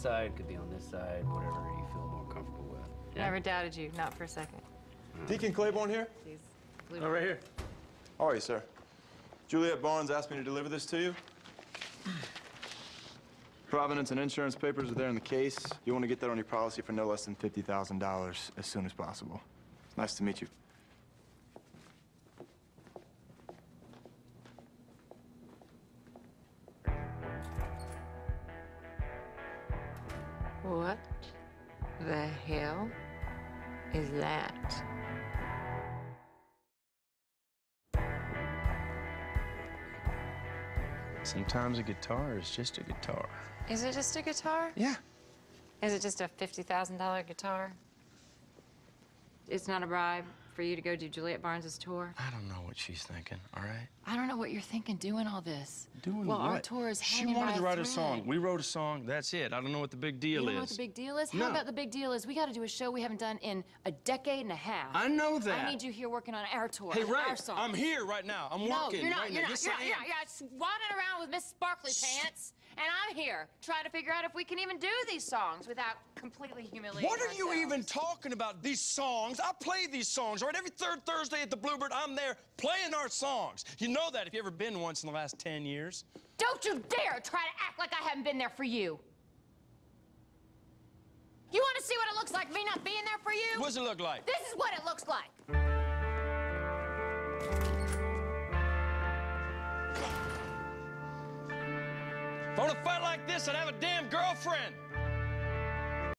side, could be on this side, whatever you feel more comfortable with. Yeah? Never doubted you, not for a second. Uh, Deacon Claybourne here? Please. Oh, right here. How are you, sir? Juliette Barnes asked me to deliver this to you. Provenance and insurance papers are there in the case. You want to get that on your policy for no less than $50,000 as soon as possible. It's nice to meet you. What the hell is that? Sometimes a guitar is just a guitar. Is it just a guitar? Yeah. Is it just a $50,000 guitar? It's not a bribe for you to go do Juliette Barnes's tour? I don't know what she's thinking, all right? I don't know what you're thinking doing all this. Doing well, what? our tour is She wanted to write a thread. song. We wrote a song. That's it. I don't know what the big deal You is. know what the big deal is? No. How about the big deal is we got to do a show we haven't done in a decade and a half. I know that. I need you here working on our tour. Hey, Ray, our song. I'm here right now. I'm No, working you're not. right you're now. not. Yes, you're not. You're not. You're not around with Miss Sparkly Pants, and I'm here trying to figure out if we can even do these songs without completely humiliating What are you even talking about? These songs? I play these songs, right? Every third Thursday at the Bluebird, I'm there playing our songs. You know that if you ever been once in the last 10 years. Don't you dare try to act like I haven't been there for you. You want to see what it looks like me not being there for you? What does it look like? This is what it looks like. I want to fight like this, I'd have a damn girlfriend.